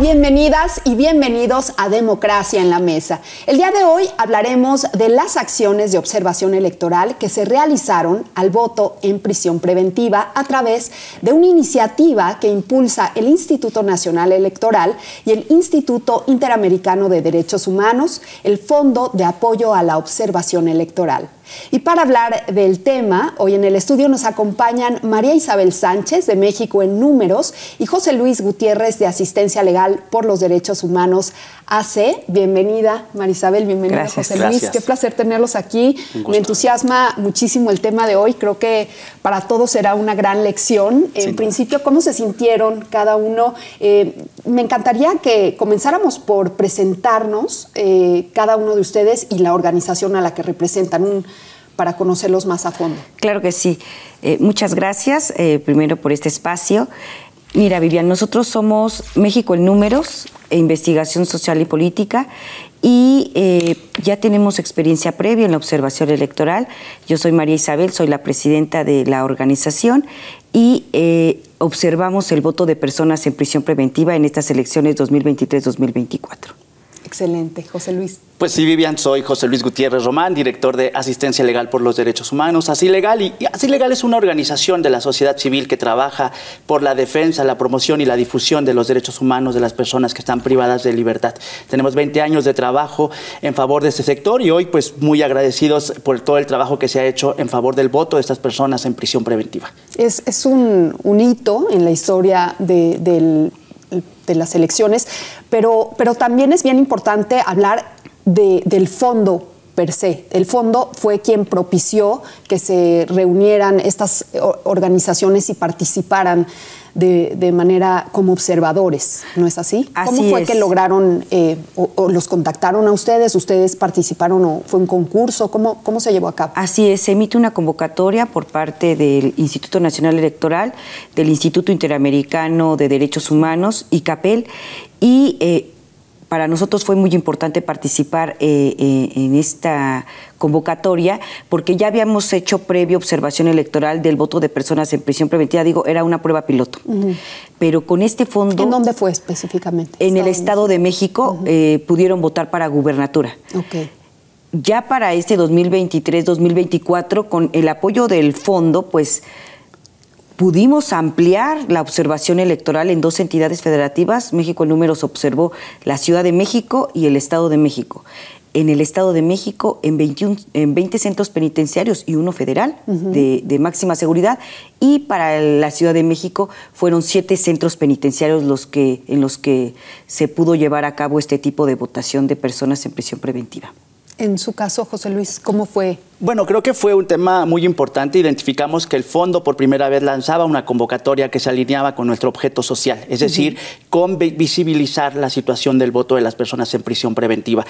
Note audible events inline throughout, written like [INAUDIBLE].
Bienvenidas y bienvenidos a Democracia en la Mesa. El día de hoy hablaremos de las acciones de observación electoral que se realizaron al voto en prisión preventiva a través de una iniciativa que impulsa el Instituto Nacional Electoral y el Instituto Interamericano de Derechos Humanos, el Fondo de Apoyo a la Observación Electoral. Y para hablar del tema, hoy en el estudio nos acompañan María Isabel Sánchez de México en Números y José Luis Gutiérrez de Asistencia Legal por los Derechos Humanos AC. Bienvenida, María Isabel, bienvenida, José Luis. Qué placer tenerlos aquí. Me entusiasma muchísimo el tema de hoy. Creo que para todos será una gran lección. En principio, ¿cómo se sintieron cada uno? Eh, me encantaría que comenzáramos por presentarnos eh, cada uno de ustedes y la organización a la que representan para conocerlos más a fondo. Claro que sí. Eh, muchas gracias, eh, primero por este espacio. Mira, Vivian, nosotros somos México en Números, e Investigación Social y Política, y ya tenemos experiencia previa en la observación electoral. Yo soy María Isabel, soy la presidenta de la organización y observamos el voto de personas en prisión preventiva en estas elecciones 2023-2024. Excelente, José Luis. Pues sí, Vivian, soy José Luis Gutiérrez Román, director de Asistencia Legal por los Derechos Humanos. Así Legal, y Así Legal es una organización de la sociedad civil que trabaja por la defensa, la promoción y la difusión de los derechos humanos de las personas que están privadas de libertad. Tenemos 20 años de trabajo en favor de este sector y hoy pues muy agradecidos por todo el trabajo que se ha hecho en favor del voto de estas personas en prisión preventiva. Es, un, hito en la historia del de las elecciones, pero, pero también es bien importante hablar del fondo per se. El fondo fue quien propició que se reunieran estas organizaciones y participaran de, manera como observadores, ¿no es así? ¿Cómo fue que lograron eh, o, los contactaron a ustedes? ¿Ustedes participaron o fue un concurso? ¿Cómo, ¿Cómo se llevó a cabo? Así es, se emite una convocatoria por parte del Instituto Nacional Electoral, del Instituto Interamericano de Derechos Humanos, ICAPEL, y eh, para nosotros fue muy importante participar eh, eh, en esta convocatoria porque ya habíamos hecho previa observación electoral del voto de personas en prisión preventiva, digo, era una prueba piloto. Pero con este fondo... ¿En dónde fue específicamente? En el Estado de México eh, pudieron votar para gubernatura. Okay. Ya para este 2023-2024, con el apoyo del fondo, pues pudimos ampliar la observación electoral en dos entidades federativas. México en números observó la Ciudad de México y el Estado de México. En el Estado de México, en, 21, en 20 centros penitenciarios y uno federal de, máxima seguridad. Y para la Ciudad de México fueron siete centros penitenciarios los que, en los que se pudo llevar a cabo este tipo de votación de personas en prisión preventiva. En su caso, José Luis, ¿cómo fue bueno, creo que fue un tema muy importante. Identificamos que el fondo por primera vez lanzaba una convocatoria que se alineaba con nuestro objeto social, es decir, con visibilizar la situación del voto de las personas en prisión preventiva.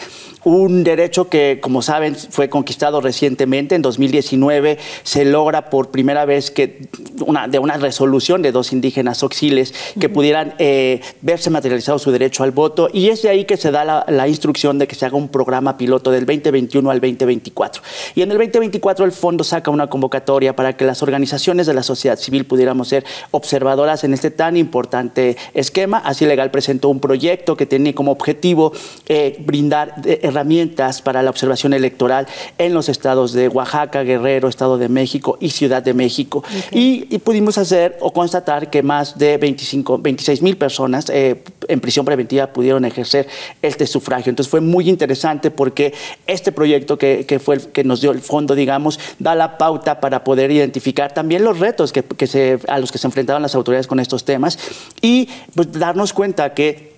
Un derecho que, como saben, fue conquistado recientemente. En 2019 se logra por primera vez que una, de una resolución de dos indígenas auxiles que pudieran eh, verse materializado su derecho al voto y es de ahí que se da la, la instrucción de que se haga un programa piloto del 2021 al 2024. Y en el 2024 el fondo saca una convocatoria para que las organizaciones de la sociedad civil pudiéramos ser observadoras en este tan importante esquema. Así Legal presentó un proyecto que tenía como objetivo eh, brindar eh, herramientas para la observación electoral en los estados de Oaxaca, Guerrero, Estado de México y Ciudad de México. Y, pudimos hacer o constatar que más de 25, 26 mil personas eh, en prisión preventiva pudieron ejercer este sufragio. Entonces fue muy interesante porque este proyecto que, que fue el que nos dio el fondo, digamos, da la pauta para poder identificar también los retos que, se, a los que se enfrentaban las autoridades con estos temas y pues, darnos cuenta que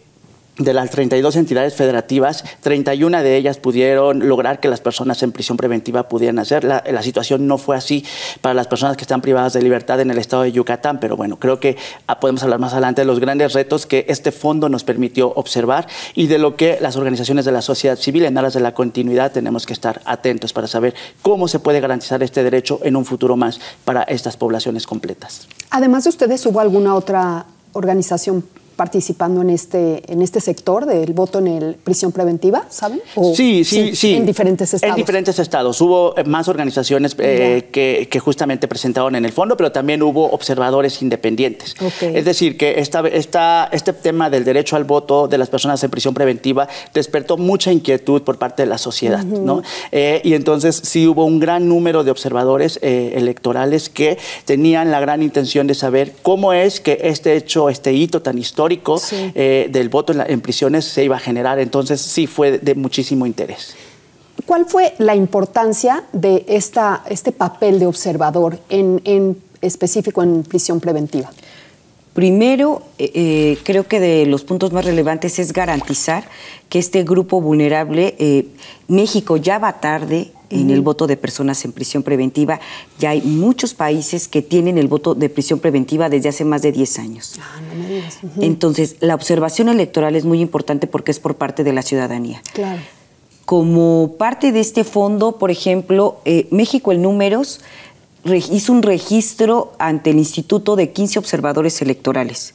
de las 32 entidades federativas, 31 de ellas pudieron lograr que las personas en prisión preventiva pudieran hacer. La, situación no fue así para las personas que están privadas de libertad en el estado de Yucatán, pero bueno, creo que ah, podemos hablar más adelante de los grandes retos que este fondo nos permitió observar y de lo que las organizaciones de la sociedad civil en aras de la continuidad tenemos que estar atentos para saber cómo se puede garantizar este derecho en un futuro más para estas poblaciones completas. Además de ustedes, ¿hubo alguna otra organización participando en este, en este sector del voto en el prisión preventiva, ¿saben? sí, sí, sí, En diferentes estados. En diferentes estados. Hubo eh, más organizaciones eh, que, que, justamente presentaron en el fondo, pero también hubo observadores independientes. Es decir, que esta, esta, este tema del derecho al voto de las personas en prisión preventiva despertó mucha inquietud por parte de la sociedad, ¿no? Eh, y entonces sí hubo un gran número de observadores electorales que tenían la gran intención de saber cómo es que este hecho, este hito tan histórico eh, del voto en, prisiones se iba a generar. Entonces sí fue de muchísimo interés. ¿Cuál fue la importancia de esta, este papel de observador en, en específico en prisión preventiva? Primero, eh, eh, creo que de los puntos más relevantes es garantizar que este grupo vulnerable, México ya va tarde en el voto de personas en prisión preventiva. Ya hay muchos países que tienen el voto de prisión preventiva desde hace más de 10 años. Ah, no me digas. Entonces, la observación electoral es muy importante porque es por parte de la ciudadanía. Claro. Como parte de este fondo, por ejemplo, eh, México en números hizo un registro ante el Instituto de 15 observadores electorales.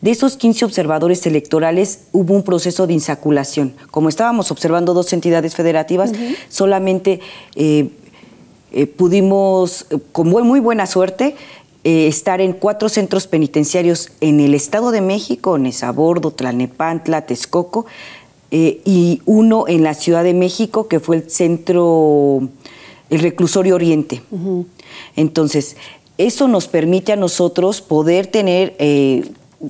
De esos 15 observadores electorales hubo un proceso de insaculación. Como estábamos observando dos entidades federativas, solamente eh, eh, pudimos, con muy buena suerte, eh, estar en cuatro centros penitenciarios en el Estado de México, Nezabordo, Tlalnepantla, Texcoco, y uno en la Ciudad de México, que fue el centro, el reclusorio Oriente. Entonces, eso nos permite a nosotros poder tener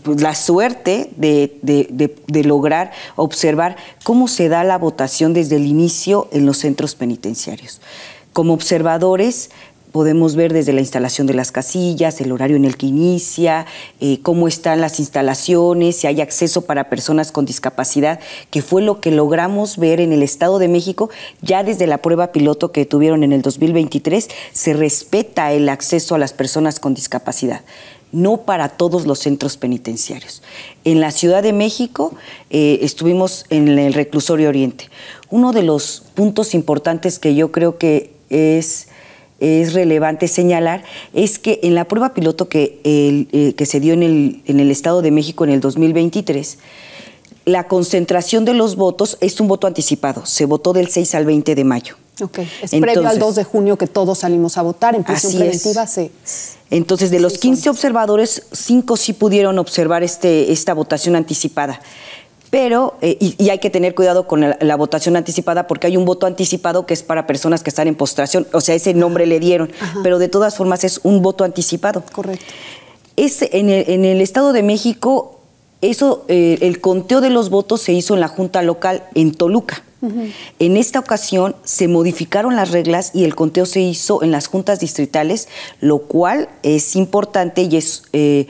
pues, la suerte de, lograr observar cómo se da la votación desde el inicio en los centros penitenciarios. Como observadores, podemos ver desde la instalación de las casillas, el horario en el que inicia, eh, cómo están las instalaciones, si hay acceso para personas con discapacidad, que fue lo que logramos ver en el Estado de México, ya desde la prueba piloto que tuvieron en el 2023, se respeta el acceso a las personas con discapacidad no para todos los centros penitenciarios. En la Ciudad de México eh, estuvimos en el reclusorio Oriente. Uno de los puntos importantes que yo creo que es, es relevante señalar es que en la prueba piloto que, eh, que se dio en el, en el Estado de México en el 2023, la concentración de los votos es un voto anticipado. Se votó del 6 al 20 de mayo. Ok, es previo al 2 de junio que todos salimos a votar en prisión preventiva. Sí. Entonces, de los 15 observadores, 5 sí pudieron observar este, esta votación anticipada. Pero, eh, y, hay que tener cuidado con la, votación anticipada porque hay un voto anticipado que es para personas que están en postración, o sea, ese nombre le dieron, pero de todas formas es un voto anticipado. Correcto. Es, en, el, Estado de México, eso, eh, el conteo de los votos se hizo en la Junta Local en Toluca. En esta ocasión se modificaron las reglas y el conteo se hizo en las juntas distritales, lo cual es importante y es, eh,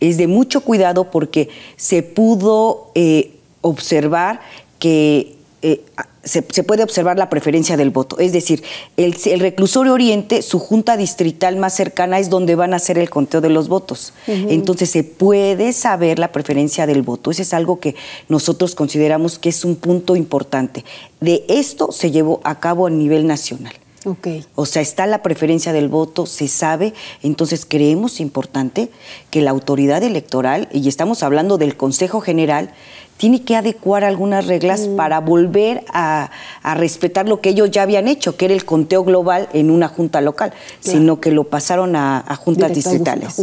es de mucho cuidado porque se pudo eh, observar que eh, se, puede observar la preferencia del voto. Es decir, el, reclusorio oriente, su junta distrital más cercana es donde van a hacer el conteo de los votos. Entonces se puede saber la preferencia del voto. Eso es algo que nosotros consideramos que es un punto importante. De esto se llevó a cabo a nivel nacional. Okay. O sea, está la preferencia del voto, se sabe, entonces creemos importante que la autoridad electoral, y estamos hablando del Consejo General, tiene que adecuar algunas reglas mm. para volver a, respetar lo que ellos ya habían hecho, que era el conteo global en una junta local, sino que lo pasaron a, juntas distritales.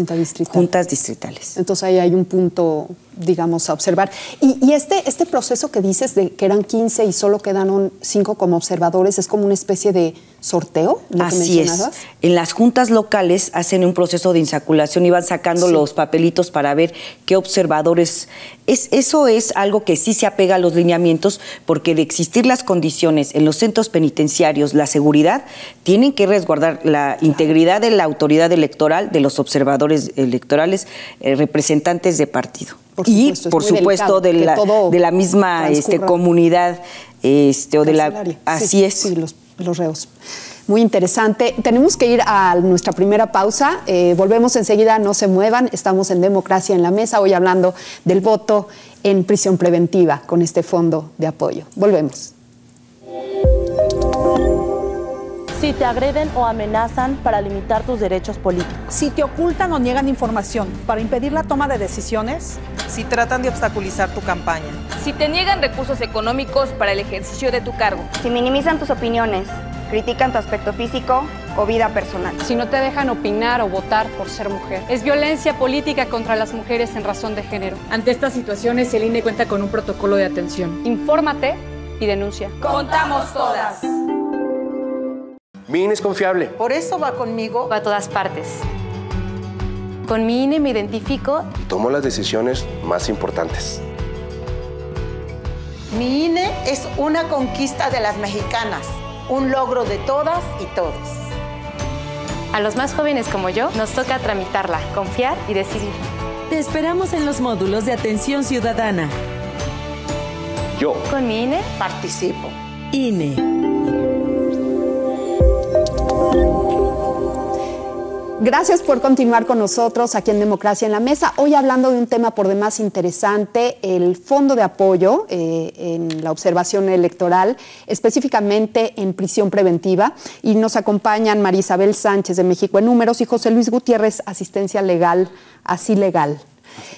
Juntas distritales. Entonces ahí hay un punto, digamos, a observar. Y, este, este proceso que dices de que eran 15 y solo quedaron 5 como observadores, es como una especie de sorteo. Así es. En las juntas locales hacen un proceso de insaculación y van sacando los papelitos para ver qué observadores. Es, eso es algo que sí se apega a los lineamientos, porque de existir las condiciones en los centros penitenciarios, la seguridad, tienen que resguardar la integridad de la autoridad electoral, de los observadores electorales, eh, representantes de partido. y, por supuesto, de la, de la misma este, comunidad este, o de la. Así es. Sí, los los reos. Muy interesante. Tenemos que ir a nuestra primera pausa. Eh, volvemos enseguida, no se muevan. Estamos en Democracia en la Mesa, hoy hablando del voto en prisión preventiva con este fondo de apoyo. Volvemos. Si te agreden o amenazan para limitar tus derechos políticos. Si te ocultan o niegan información para impedir la toma de decisiones. Si tratan de obstaculizar tu campaña. Si te niegan recursos económicos para el ejercicio de tu cargo. Si minimizan tus opiniones, critican tu aspecto físico o vida personal. Si no te dejan opinar o votar por ser mujer. Es violencia política contra las mujeres en razón de género. Ante estas situaciones, el INE cuenta con un protocolo de atención. Infórmate y denuncia. Contamos todas. Mi INE es confiable. Por eso va conmigo. Va a todas partes. Con mi INE me identifico. Y tomo las decisiones más importantes. Mi INE es una conquista de las mexicanas, un logro de todas y todos. A los más jóvenes como yo nos toca tramitarla, confiar y decidir. Te esperamos en los módulos de atención ciudadana. Yo. Con mi INE participo. INE. Gracias por continuar con nosotros aquí en Democracia en la Mesa. Hoy hablando de un tema por demás interesante, el fondo de apoyo eh, en la observación electoral, específicamente en prisión preventiva. Y nos acompañan María Isabel Sánchez de México en Números y José Luis Gutiérrez, Asistencia Legal, Así Legal.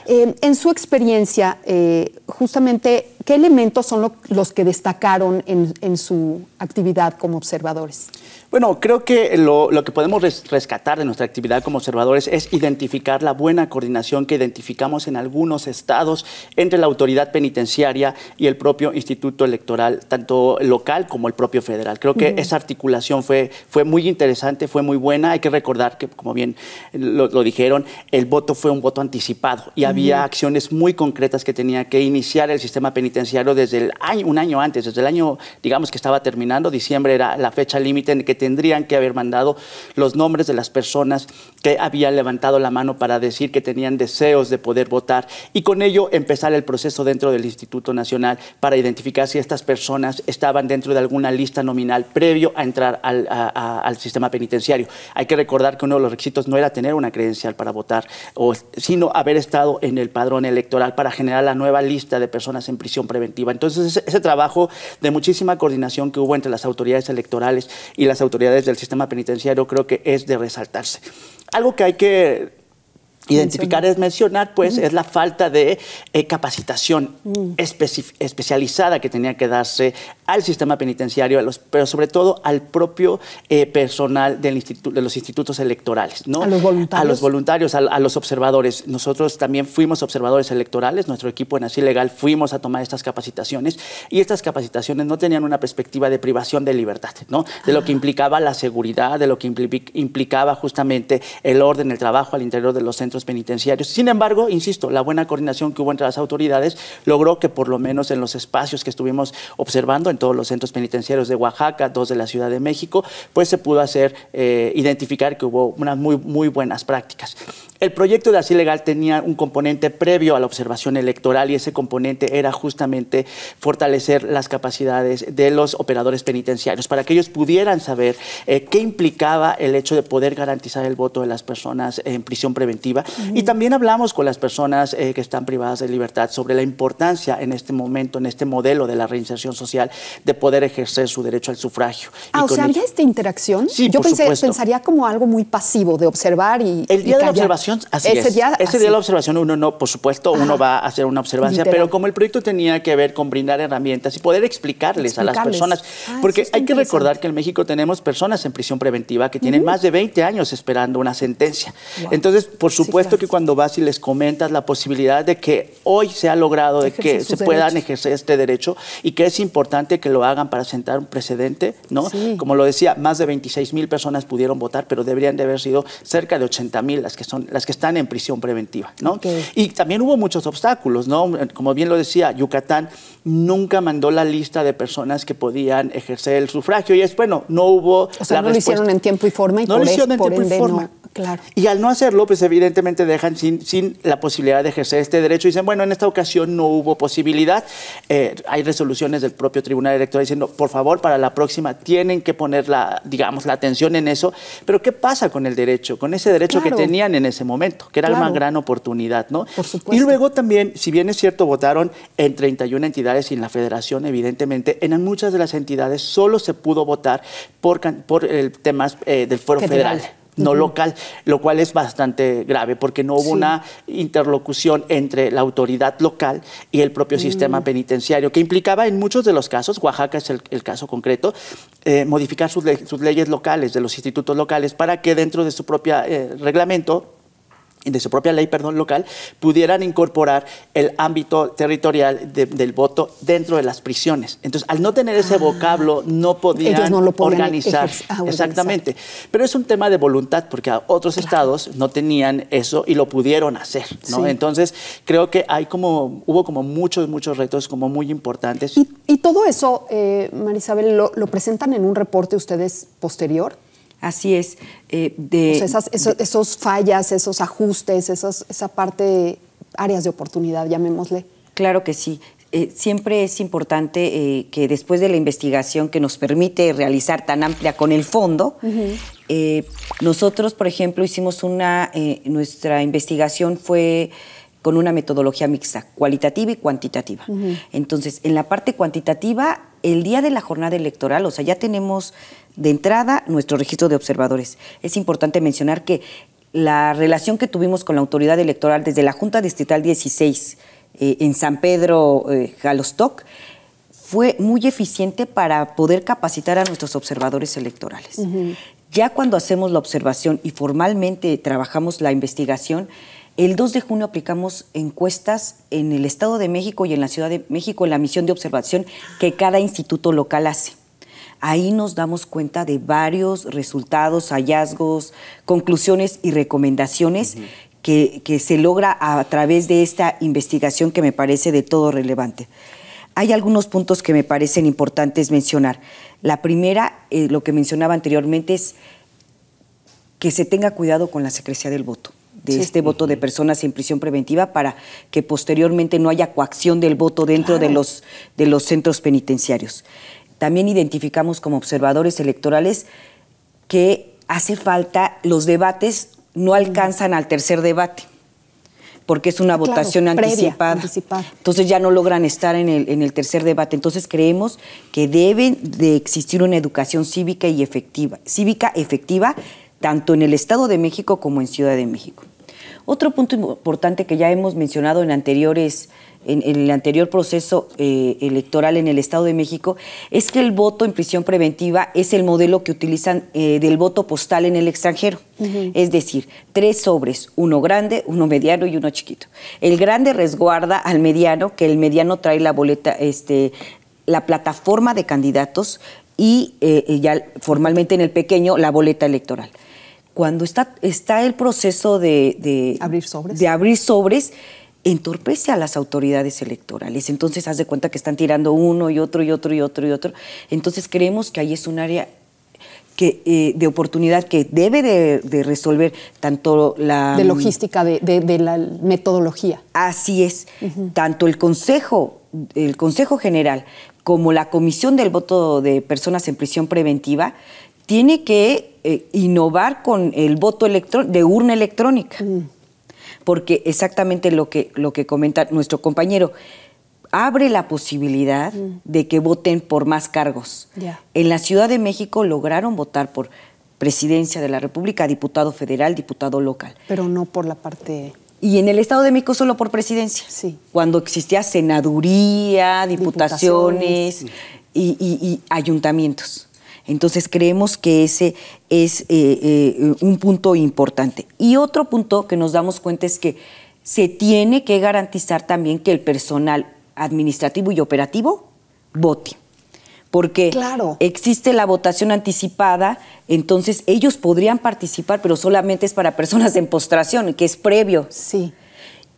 Eh, en su experiencia, eh, justamente, ¿qué elementos son los que destacaron en su actividad como observadores? Bueno, creo que lo, que podemos rescatar de nuestra actividad como observadores es identificar la buena coordinación que identificamos en algunos estados entre la autoridad penitenciaria y el propio instituto electoral, tanto local como el propio federal. Creo que esa articulación fue, fue muy interesante, fue muy buena. Hay que recordar que, como bien lo, dijeron, el voto fue un voto anticipado y había acciones muy concretas que tenía que iniciar el sistema penitenciario desde el año, un año antes, desde el año, digamos que estaba terminando, diciembre era la fecha límite en que tendrían que haber mandado los nombres de las personas que habían levantado la mano para decir que tenían deseos de poder votar y con ello empezar el proceso dentro del Instituto Nacional para identificar si estas personas estaban dentro de alguna lista nominal previo a entrar al, al sistema penitenciario. Hay que recordar que uno de los requisitos no era tener una credencial para votar, o, sino haber estado en el padrón electoral para generar la nueva lista de personas en prisión preventiva. Entonces, ese, ese trabajo de muchísima coordinación que hubo entre las autoridades electorales y las autoridades autoridades del sistema penitenciario creo que es de resaltarse. Algo que hay que identificar es mencionar, pues, es la falta de eh, capacitación mm. especializada que tenía que darse al sistema penitenciario, a los, pero sobre todo al propio eh, personal del de los institutos electorales, ¿no? A los voluntarios. A los voluntarios, a, los observadores. Nosotros también fuimos observadores electorales, nuestro equipo en Así Legal fuimos a tomar estas capacitaciones y estas capacitaciones no tenían una perspectiva de privación de libertad, ¿no? De lo que ah. implicaba la seguridad, de lo que implicaba justamente el orden, el trabajo al interior de los centros penitenciarios. Sin embargo, insisto, la buena coordinación que hubo entre las autoridades logró que por lo menos en los espacios que estuvimos observando, todos los centros penitenciarios de Oaxaca, dos de la Ciudad de México, pues se pudo hacer, eh, identificar que hubo unas muy, muy buenas prácticas. El proyecto de así legal tenía un componente previo a la observación electoral y ese componente era justamente fortalecer las capacidades de los operadores penitenciarios para que ellos pudieran saber eh, qué implicaba el hecho de poder garantizar el voto de las personas en prisión preventiva. Y también hablamos con las personas eh, que están privadas de libertad sobre la importancia en este momento, en este modelo de la reinserción social, de poder ejercer su derecho al sufragio. Ah, o sea, ¿había esta interacción? Sí, Yo por pensé, supuesto. pensaría como algo muy pasivo de observar y. El día y de la observación Así ese es. Día, ese así. día de la observación uno no, por supuesto, uno va a hacer una observancia, Literal. pero como el proyecto tenía que ver con brindar herramientas y poder explicarles, a las personas, Ah, porque hay que recordar que en México tenemos personas en prisión preventiva que tienen más de 20 años esperando una sentencia. Wow. Entonces, por supuesto claro. que cuando vas y les comentas la posibilidad de que hoy se ha logrado de que se puedan ejercer este derecho y que es importante que lo hagan para sentar un precedente, ¿no? Sí. Como lo decía, más de 26 mil personas pudieron votar, pero deberían de haber sido cerca de 80 mil las que son las que están en prisión preventiva, ¿no? Y también hubo muchos obstáculos, ¿no? Como bien lo decía, Yucatán nunca mandó la lista de personas que podían ejercer el sufragio y es bueno, no hubo O sea, la no lo hicieron en tiempo y forma y no por, lo es- hicieron en por tiempo y forma. no. Claro. Y al no hacerlo, pues evidentemente dejan sin, sin la posibilidad de ejercer este derecho. Dicen, bueno, en esta ocasión no hubo posibilidad. Eh, hay resoluciones del propio Tribunal Electoral diciendo, por favor, para la próxima tienen que poner la, digamos, la atención en eso. Pero ¿qué pasa con el derecho? Con ese derecho que tenían en ese momento, que era una gran oportunidad, ¿no? Por supuesto. Y luego también, si bien es cierto, votaron en 31 entidades y en la federación, evidentemente, en muchas de las entidades solo se pudo votar por, por el temas eh, del fuero federal no local, lo cual es bastante grave porque no hubo una interlocución entre la autoridad local y el propio sistema penitenciario, que implicaba en muchos de los casos, Oaxaca es el, caso concreto, eh, modificar sus, leyes locales, de los institutos locales, para que dentro de su propio eh, reglamento de su propia ley perdón, local, pudieran incorporar el ámbito territorial del voto dentro de las prisiones. Entonces, al no tener ese ah. vocablo, no podían organizar. Ah, Exactamente. Pero es un tema de voluntad, porque otros estados no tenían eso y lo pudieron hacer. ¿no? Entonces, creo que hay como, hubo como muchos, muchos retos como muy importantes. ¿Y, todo eso, eh, Marisabel, lo, lo presentan en un reporte ustedes posterior? Así es. Eh, de, esas, esos, fallas, esos ajustes, esos, esa parte, áreas de oportunidad, llamémosle. Claro que sí. Eh, siempre es importante eh, que después de la investigación que nos permite realizar tan amplia con el fondo, nosotros, por ejemplo, hicimos una, nuestra investigación fue con una metodología mixta, cualitativa y cuantitativa. Entonces, en la parte cuantitativa, el día de la jornada electoral, o sea, ya tenemos de entrada nuestro registro de observadores. Es importante mencionar que la relación que tuvimos con la autoridad electoral desde la Junta Distrital 16 eh, en San Pedro, eh, Jalostoc, fue muy eficiente para poder capacitar a nuestros observadores electorales. Ya cuando hacemos la observación y formalmente trabajamos la investigación, el 2 de junio aplicamos encuestas en el Estado de México y en la Ciudad de México en la misión de observación que cada instituto local hace. Ahí nos damos cuenta de varios resultados, hallazgos, conclusiones y recomendaciones que, se logra a través de esta investigación que me parece de todo relevante. Hay algunos puntos que me parecen importantes mencionar. La primera, eh, lo que mencionaba anteriormente, es que se tenga cuidado con la secrecía del voto de este voto de personas en prisión preventiva para que posteriormente no haya coacción del voto dentro de, los, de los centros penitenciarios. También identificamos como observadores electorales que hace falta, los debates no alcanzan al tercer debate porque es una votación anticipada. Entonces ya no logran estar en el, en el, tercer debate. Entonces creemos que debe de existir una educación cívica y efectiva, cívica efectiva, tanto en el Estado de México como en Ciudad de México. Otro punto importante que ya hemos mencionado en anteriores en, el anterior proceso eh, electoral en el Estado de México, es que el voto en prisión preventiva es el modelo que utilizan eh, del voto postal en el extranjero. Es decir, tres sobres, uno grande, uno mediano y uno chiquito. El grande resguarda al mediano, que el mediano trae la boleta, este, la plataforma de candidatos y eh, ya formalmente en el pequeño la boleta electoral cuando está, está el proceso de, abrir sobres, de abrir sobres entorpece a las autoridades electorales. Entonces, haz de cuenta que están tirando uno y otro y otro y otro y otro. Entonces, creemos que ahí es un área que, eh, de oportunidad que debe de, resolver tanto la... De logística, de, la metodología. Así es. Tanto el Consejo, el Consejo General como la Comisión del Voto de Personas en Prisión Preventiva tiene que eh, innovar con el voto de urna electrónica. Mm porque exactamente lo que, lo que comenta nuestro compañero, abre la posibilidad mm. de que voten por más cargos. En la Ciudad de México lograron votar por presidencia de la República, diputado federal, diputado local. Pero no por la parte... Y en el Estado de México solo por presidencia. Sí. Cuando existía senaduría, diputaciones, y ayuntamientos. Entonces creemos que ese es eh, eh, un punto importante. Y otro punto que nos damos cuenta es que se tiene que garantizar también que el personal administrativo y operativo vote. Porque existe la votación anticipada, entonces ellos podrían participar, pero solamente es para personas en postración, que es previo. Sí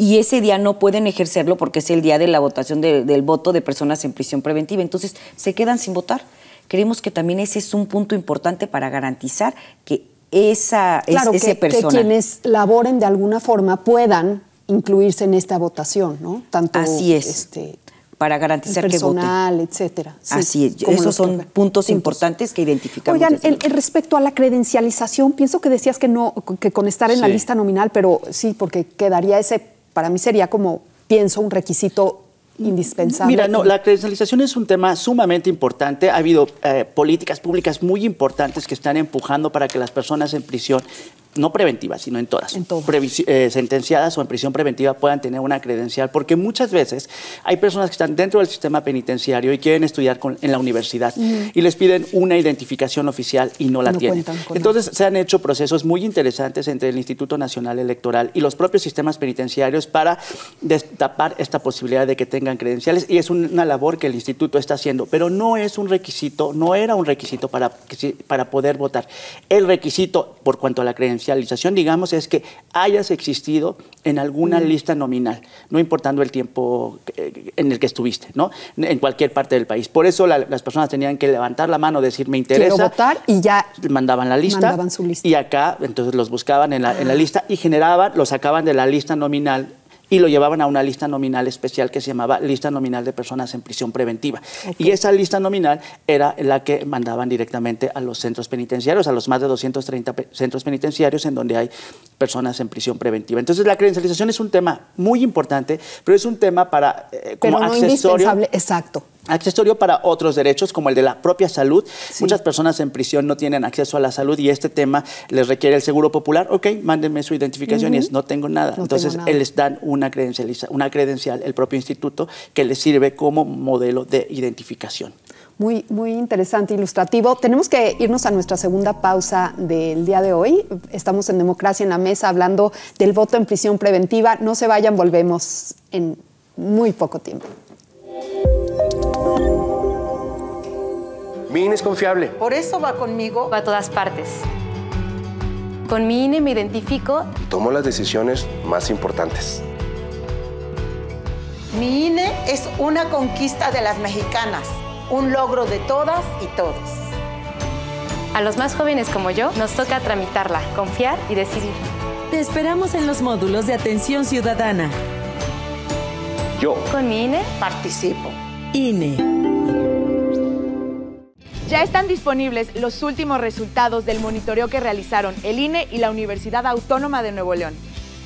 y ese día no pueden ejercerlo porque es el día de la votación del voto de personas en prisión preventiva. Entonces se quedan sin votar. Creemos que también ese es un punto importante para garantizar que esa, claro, ese que, que quienes laboren de alguna forma puedan incluirse en esta votación, ¿no? Tanto Así es. Este, para garantizar el personal, que etcétera. Así es. Esos son puntos, importantes que identificamos. Oigan, el, respecto a la credencialización, pienso que decías que no, que con estar en la lista nominal, pero sí, porque quedaría ese, para mí sería como, pienso, un requisito Mira, no, la credencialización es un tema sumamente importante. Ha habido eh, políticas públicas muy importantes que están empujando para que las personas en prisión no preventivas, sino en todas, en eh, sentenciadas o en prisión preventiva puedan tener una credencial, porque muchas veces hay personas que están dentro del sistema penitenciario y quieren estudiar en la universidad y les piden una identificación oficial y no la tienen. Entonces se han hecho procesos muy interesantes entre el Instituto Nacional Electoral y los propios sistemas penitenciarios para destapar esta posibilidad de que tengan credenciales y es una labor que el instituto está haciendo, pero no es un requisito, no era un requisito para, para poder votar. El requisito por cuanto a la credencial digamos, es que hayas existido en alguna mm. lista nominal, no importando el tiempo en el que estuviste, ¿no? En cualquier parte del país. Por eso las personas tenían que levantar la mano, decir, me interesa. Quiero votar y ya mandaban la lista. Mandaban su lista. Y acá, entonces los buscaban en la, en la ah. lista y generaban, los sacaban de la lista nominal y lo llevaban a una lista nominal especial que se llamaba lista nominal de personas en prisión preventiva. Y esa lista nominal era la que mandaban directamente a los centros penitenciarios, a los más de 230 centros penitenciarios en donde hay personas en prisión preventiva. Entonces la credencialización es un tema muy importante, pero es un tema para eh, como pero no accesorio. Exacto accesorio para otros derechos como el de la propia salud. Muchas personas en prisión no tienen acceso a la salud y este tema les requiere el seguro popular. Ok, mándenme su identificación y es no tengo nada. Entonces, les dan una, una credencial, el propio instituto, que les sirve como modelo de identificación. Muy, muy interesante, ilustrativo. Tenemos que irnos a nuestra segunda pausa del día de hoy. Estamos en Democracia en la Mesa hablando del voto en prisión preventiva. No se vayan, volvemos en muy poco tiempo. Mi INE es confiable. Por eso va conmigo. Va a todas partes. Con mi INE me identifico. Y tomo las decisiones más importantes. Mi INE es una conquista de las mexicanas, un logro de todas y todos. A los más jóvenes como yo nos toca tramitarla, confiar y decidir. Te esperamos en los módulos de atención ciudadana. Yo. Con mi INE participo. INE. Ya están disponibles los últimos resultados del monitoreo que realizaron el INE y la Universidad Autónoma de Nuevo León.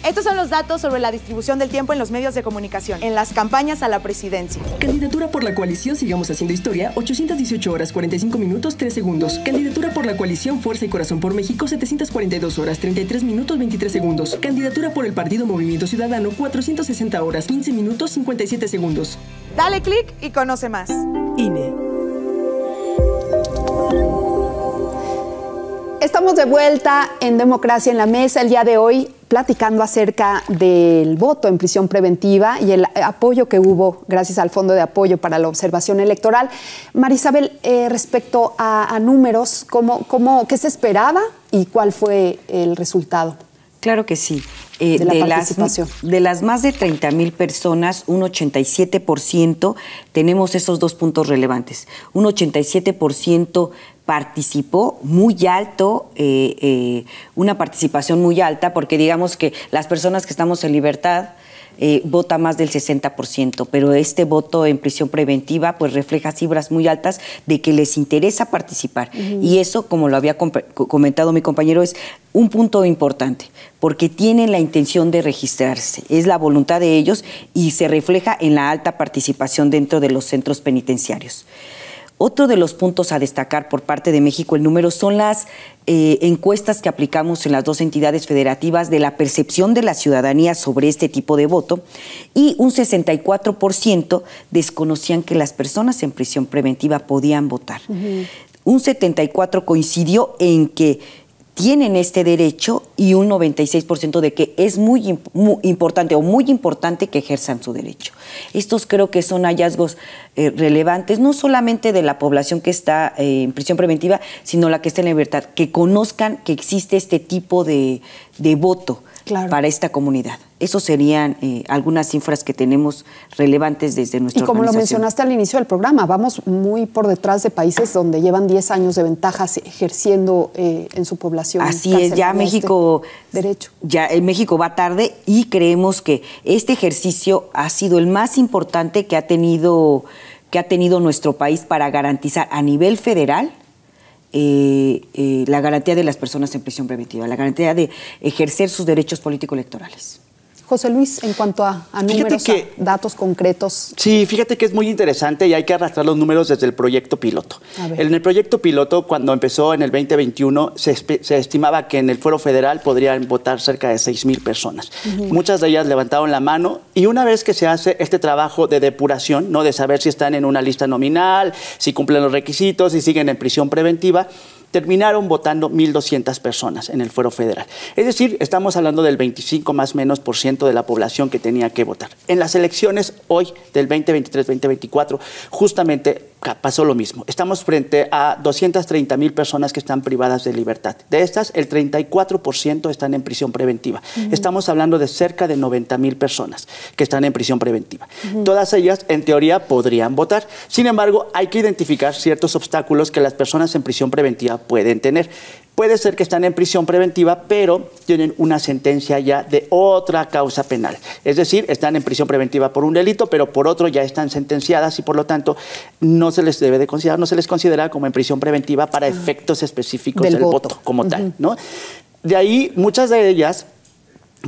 Estos son los datos sobre la distribución del tiempo en los medios de comunicación, en las campañas a la presidencia. Candidatura por la coalición Sigamos Haciendo Historia, 818 horas 45 minutos 3 segundos. Candidatura por la coalición Fuerza y Corazón por México, 742 horas 33 minutos 23 segundos. Candidatura por el Partido Movimiento Ciudadano, 460 horas 15 minutos 57 segundos. Dale clic y conoce más. INE. Estamos de vuelta en Democracia en la Mesa el día de hoy platicando acerca del voto en prisión preventiva y el apoyo que hubo gracias al Fondo de Apoyo para la Observación Electoral. Marisabel, eh, respecto a, números, ¿cómo, cómo, ¿qué se esperaba y cuál fue el resultado? Claro que sí. Eh, de, las, de las más de 30 mil personas, un 87% tenemos esos dos puntos relevantes. Un 87% participó muy alto, eh, eh, una participación muy alta, porque digamos que las personas que estamos en libertad eh, vota más del 60%, pero este voto en prisión preventiva pues refleja cifras muy altas de que les interesa participar. Y eso, como lo había comentado mi compañero, es un punto importante, porque tienen la intención de registrarse, es la voluntad de ellos y se refleja en la alta participación dentro de los centros penitenciarios. Otro de los puntos a destacar por parte de México el número son las eh, encuestas que aplicamos en las dos entidades federativas de la percepción de la ciudadanía sobre este tipo de voto y un 64% desconocían que las personas en prisión preventiva podían votar. Un 74% coincidió en que tienen este derecho y un 96% de que es muy, importante o muy importante que ejerzan su derecho. Estos creo que son hallazgos eh, relevantes, no solamente de la población que está eh, en prisión preventiva, sino la que está en libertad, que conozcan que existe este tipo de, de voto para esta comunidad. Esos serían eh, algunas cifras que tenemos relevantes desde nuestra Y como lo mencionaste al inicio del programa, vamos muy por detrás de países donde llevan 10 años de ventajas ejerciendo eh, en su población. Así es, ya México derecho. Ya en México va tarde y creemos que este ejercicio ha sido el más importante que ha tenido que ha tenido nuestro país para garantizar a nivel federal eh, eh, la garantía de las personas en prisión preventiva, la garantía de ejercer sus derechos político-electorales. José Luis, en cuanto a, números, datos concretos. Sí, fíjate que es muy interesante y hay que arrastrar los números desde el proyecto piloto. En el proyecto piloto, cuando empezó en el 2021, se, estimaba que en el fuero federal podrían votar cerca de 6 mil personas. Muchas de ellas levantaron la mano y una vez que se hace este trabajo de depuración, ¿no? de saber si están en una lista nominal, si cumplen los requisitos, si siguen en prisión preventiva, terminaron votando 1.200 personas en el fuero federal. Es decir, estamos hablando del 25 más menos por ciento de la población que tenía que votar. En las elecciones hoy del 2023-2024, justamente pasó lo mismo. Estamos frente a 230 mil personas que están privadas de libertad. De estas, el 34% están en prisión preventiva. Estamos hablando de cerca de 90 mil personas que están en prisión preventiva. Todas ellas, en teoría, podrían votar. Sin embargo, hay que identificar ciertos obstáculos que las personas en prisión preventiva pueden tener. Puede ser que están en prisión preventiva, pero tienen una sentencia ya de otra causa penal. Es decir, están en prisión preventiva por un delito, pero por otro ya están sentenciadas y por lo tanto no se les debe de considerar, no se les considera como en prisión preventiva para efectos específicos del, voto. como tal. ¿no? De ahí muchas de ellas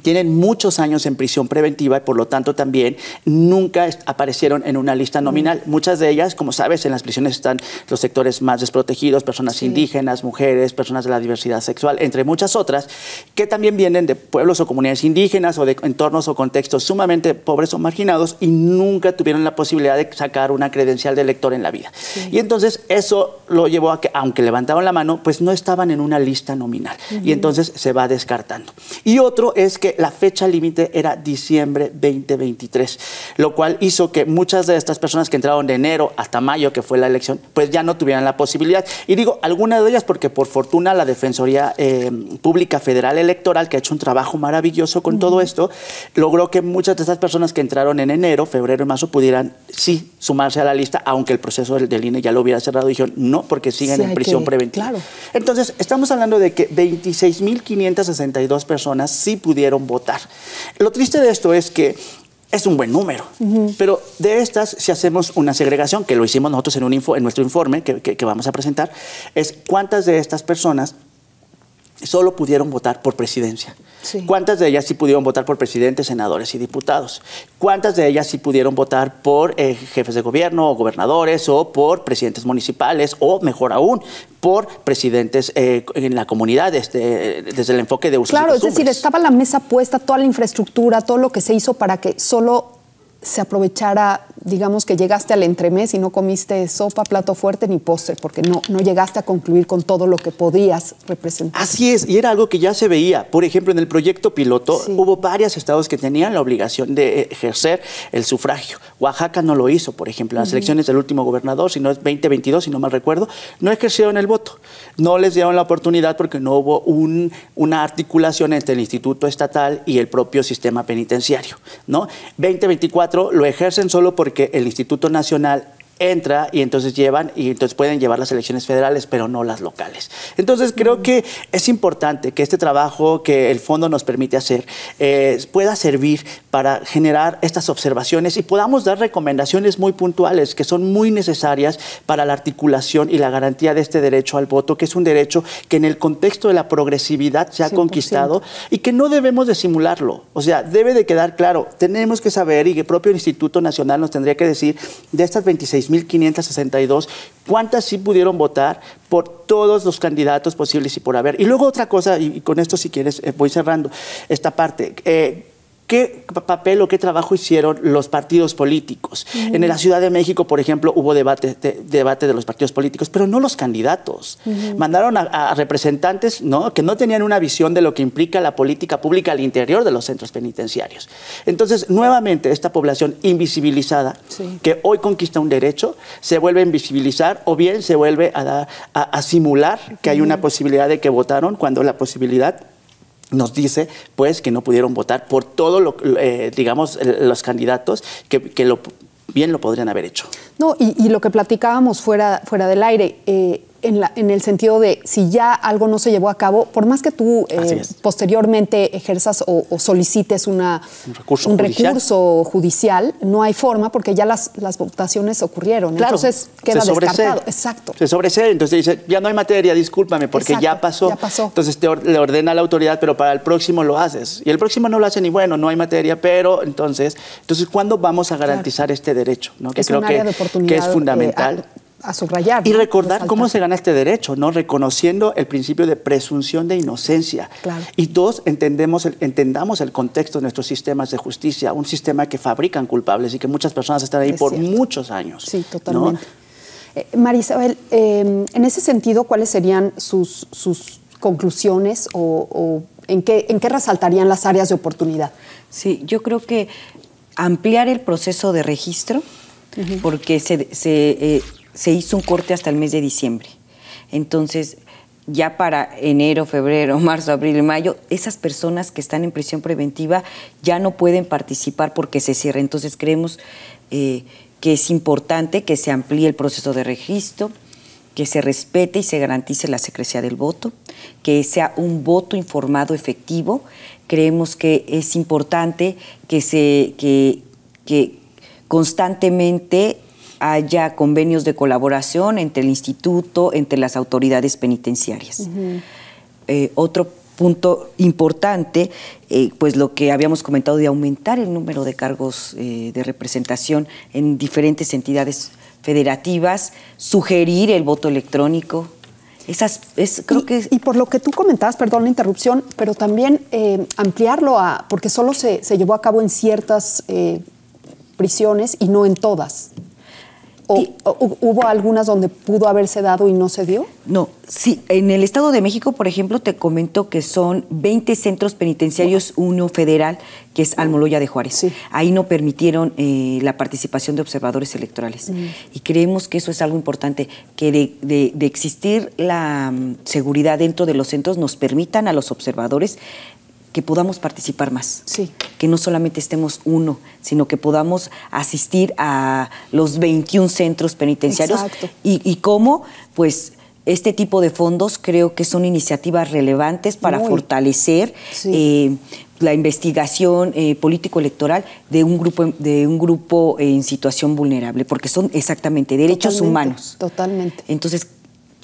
tienen muchos años en prisión preventiva y por lo tanto también nunca aparecieron en una lista nominal. Muchas de ellas, como sabes, en las prisiones están los sectores más desprotegidos, personas indígenas, mujeres, personas de la diversidad sexual, entre muchas otras, que también vienen de pueblos o comunidades indígenas o de entornos o contextos sumamente pobres o marginados y nunca tuvieron la posibilidad de sacar una credencial de elector en la vida. Y entonces eso lo llevó a que, aunque levantaron la mano, pues no estaban en una lista nominal. Y entonces se va descartando. Y otro es que la fecha límite era diciembre 2023, lo cual hizo que muchas de estas personas que entraron de enero hasta mayo, que fue la elección, pues ya no tuvieran la posibilidad. Y digo, algunas de ellas porque por fortuna la Defensoría eh, Pública Federal Electoral, que ha hecho un trabajo maravilloso con todo esto, logró que muchas de estas personas que entraron en enero, febrero y marzo pudieran sí sumarse a la lista, aunque el proceso del, INE ya lo hubiera cerrado. Dijeron, no, porque siguen en prisión preventiva. Entonces, estamos hablando de que 26.562 personas sí votar. Lo triste de esto es que es un buen número, pero de estas, si hacemos una segregación, que lo hicimos nosotros en, un en nuestro informe que, que vamos a presentar, es cuántas de estas personas solo pudieron votar por presidencia. ¿Cuántas de ellas sí pudieron votar por presidentes, senadores y diputados? ¿Cuántas de ellas sí pudieron votar por eh, jefes de gobierno o gobernadores o por presidentes municipales o, mejor aún, por presidentes eh, en la comunidad desde, desde, el enfoque de usos Claro, es decir, estaba la mesa puesta, toda la infraestructura, todo lo que se hizo para que solo se aprovechara, digamos que llegaste al entremés y no comiste sopa, plato fuerte ni postre, porque no, no llegaste a concluir con todo lo que podías representar. Así es, y era algo que ya se veía. Por ejemplo, en el proyecto piloto hubo varios estados que tenían la obligación de ejercer el sufragio. Oaxaca no lo hizo, por ejemplo, en las elecciones del último gobernador, si no es 2022, si no mal recuerdo, no ejercieron el voto. No les dieron la oportunidad porque no hubo un, una articulación entre el Instituto Estatal y el propio sistema penitenciario. ¿no? 2024 lo ejercen solo porque el Instituto Nacional entra y entonces llevan y entonces pueden llevar las elecciones federales, pero no las locales. Entonces creo que es importante que este trabajo que el fondo nos permite hacer eh, pueda servir para generar estas observaciones y podamos dar recomendaciones muy puntuales que son muy necesarias para la articulación y la garantía de este derecho al voto, que es un derecho que en el contexto de la progresividad se ha conquistado y que no debemos de simularlo. O sea, debe de quedar claro, tenemos que saber y el propio Instituto Nacional nos tendría que decir de estas 26 1562, ¿cuántas sí pudieron votar por todos los candidatos posibles y por haber? Y luego otra cosa, y con esto si quieres eh, voy cerrando esta parte. Eh, ¿Qué papel o qué trabajo hicieron los partidos políticos? En la Ciudad de México, por ejemplo, hubo debate de, debate de los partidos políticos, pero no los candidatos. Mandaron a, representantes ¿no? que no tenían una visión de lo que implica la política pública al interior de los centros penitenciarios. Entonces, nuevamente, esta población invisibilizada, que hoy conquista un derecho, se vuelve a invisibilizar o bien se vuelve a, a simular que hay una posibilidad de que votaron cuando la posibilidad nos dice pues que no pudieron votar por todo lo eh, digamos los candidatos que, que, bien lo podrían haber hecho. No, y, y lo que platicábamos fuera, fuera del aire, eh, en, el sentido de si ya algo no se llevó a cabo, por más que tú eh, posteriormente ejerzas o, solicites una, un, recurso, judicial. no hay forma porque ya las, las votaciones ocurrieron. entonces queda descartado. Exacto. Se sobresee, entonces dice, ya no hay materia, discúlpame, porque ya, pasó. Entonces te le ordena a la autoridad, pero para el próximo lo haces. Y el próximo no lo hace ni bueno, no hay materia, pero entonces, entonces ¿cuándo vamos a garantizar este derecho? ¿no? Que creo que, que, es fundamental. Eh, a subrayar. Y recordar cómo se gana este derecho, ¿no? Reconociendo el principio de presunción de inocencia. Y dos, entendemos entendamos el contexto de nuestros sistemas de justicia, un sistema que fabrican culpables y que muchas personas están ahí por muchos años. Sí, totalmente. Eh, Marisabel, em, en ese sentido, ¿cuáles serían sus, sus conclusiones o, en, qué, en qué resaltarían las áreas de oportunidad? Sí, yo creo que ampliar el proceso de registro, porque se, se eh, se hizo un corte hasta el mes de diciembre. Entonces, ya para enero, febrero, [LAUGHS] marzo, abril mayo, esas personas que están en prisión preventiva ya no pueden participar porque se cierra. Entonces creemos eh, que es importante que se amplíe el proceso de registro, que se respete y se garantice la secrecía del voto, que sea un voto informado efectivo. Creemos que es importante que se que, que constantemente haya convenios de colaboración entre el instituto, entre las autoridades penitenciarias. Eh, otro punto importante, eh, pues lo que habíamos comentado de aumentar el número de cargos eh, de representación en diferentes entidades federativas, sugerir el voto electrónico. Esas, es, creo y, que y por lo que tú comentabas, perdón la interrupción, pero también ampliarlo a, porque solo se, se, llevó a cabo en ciertas prisiones y no en todas. ¿O, hubo algunas donde pudo haberse dado y no se dio? No, sí. En el Estado de México, por ejemplo, te comento que son 20 centros penitenciarios, uno federal, que es Almoloya de Juárez. Ahí no permitieron eh, la participación de observadores electorales. Mm. Y creemos que eso es algo importante, que de, de existir la mm, seguridad dentro de los centros nos permitan a los observadores que podamos participar más. Sí. Que no solamente estemos uno, sino que podamos asistir a los 21 centros penitenciarios. Exacto. Y, cómo, pues, este tipo de fondos creo que son iniciativas relevantes para fortalecer eh, la investigación eh, político-electoral de un grupo de un grupo en situación vulnerable, porque son exactamente derechos humanos. Totalmente. Entonces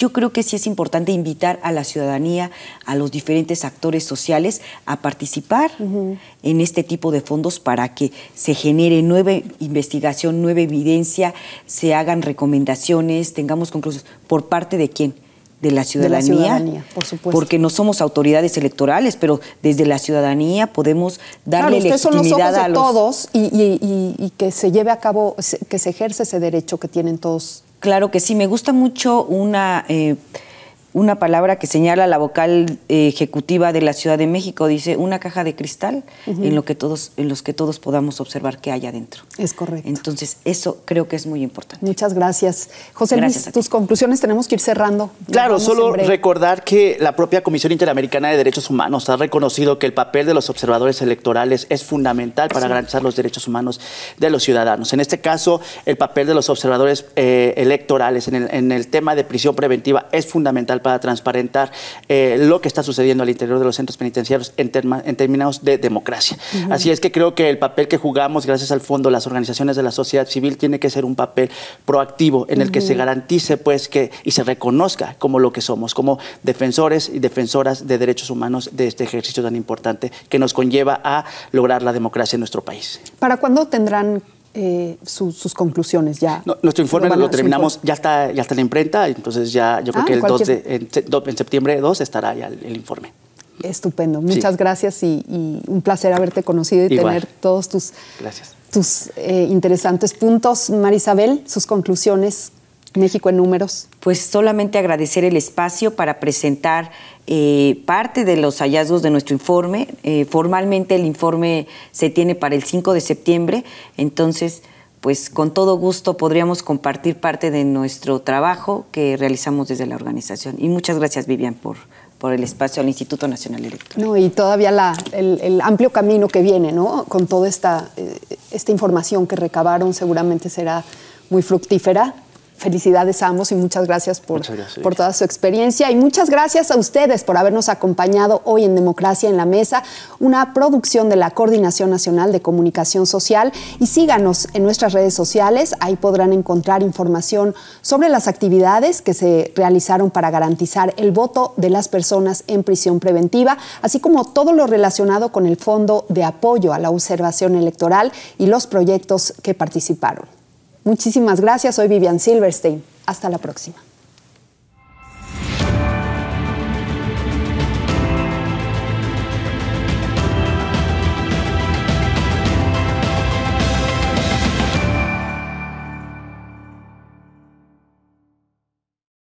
yo creo que sí es importante invitar a la ciudadanía, a los diferentes actores sociales a participar en este tipo de fondos para que se genere nueva investigación, nueva evidencia, se hagan recomendaciones, tengamos conclusiones. ¿Por parte de quién? De la ciudadanía. De la ciudadanía, por supuesto. Porque no somos autoridades electorales, pero desde la ciudadanía podemos darle claro, legitimidad son los ojos a de todos y que se lleve a cabo, que se ejerce ese derecho que tienen todos Claro que sí, me gusta mucho una, eh, una palabra que señala la vocal eh, ejecutiva de la Ciudad de México, dice una caja de cristal en, lo que todos, en los que todos podamos observar qué hay adentro. Es correcto. Entonces, eso creo que es muy importante. Muchas gracias. José Luis, tus conclusiones tenemos que ir cerrando. Claro, solo recordar que la propia Comisión Interamericana de Derechos Humanos ha reconocido que el papel de los observadores electorales es fundamental para garantizar los derechos humanos de los ciudadanos. En este caso, el papel de los observadores eh, electorales en el, en el tema de prisión preventiva es fundamental para transparentar eh, lo que está sucediendo al interior de los centros penitenciarios en, en términos de democracia. Así es que creo que el papel que jugamos, gracias al fondo, las organizaciones de la sociedad civil, tiene que ser un papel proactivo en el que se garantice pues que y se reconozca como lo que somos, como defensores y defensoras de derechos humanos de este ejercicio tan importante que nos conlleva a lograr la democracia en nuestro país. ¿Para cuándo tendrán eh, sus conclusiones ya. nuestro informe lo, terminamos, ya está, ya está en la imprenta, entonces ya yo creo ah, que el 2 de, en, septiembre 2 estará ya el, informe. Estupendo. Muchas gracias y, un placer haberte conocido y tener todos tus, tus eh, interesantes puntos. Marisabel, sus conclusiones. México en números. Pues solamente agradecer el espacio para presentar eh, parte de los hallazgos de nuestro informe. Eh, formalmente el informe se tiene para el 5 de septiembre, entonces pues con todo gusto podríamos compartir parte de nuestro trabajo que realizamos desde la organización. Y muchas gracias Vivian por, por el espacio al Instituto Nacional Electoral. No, y todavía la, el, amplio camino que viene, ¿no? Con toda esta, eh, esta información que recabaron seguramente será muy fructífera felicidades a ambos y muchas gracias por, por toda su experiencia. Y muchas gracias a ustedes por habernos acompañado hoy en Democracia en la Mesa, una producción de la Coordinación Nacional de Comunicación Social. Y síganos en nuestras redes sociales, ahí podrán encontrar información sobre las actividades que se realizaron para garantizar el voto de las personas en prisión preventiva, así como todo lo relacionado con el Fondo de Apoyo a la Observación Electoral y los proyectos que participaron. Muchísimas gracias. Soy Vivian Silverstein. Hasta la próxima.